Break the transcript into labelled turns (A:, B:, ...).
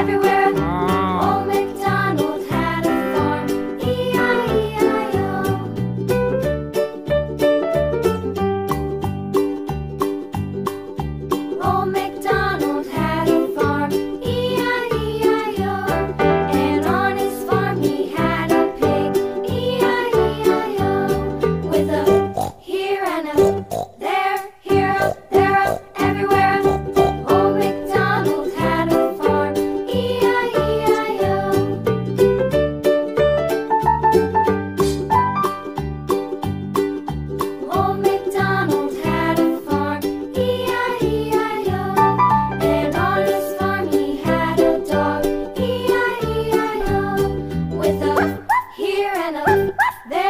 A: everywhere. There?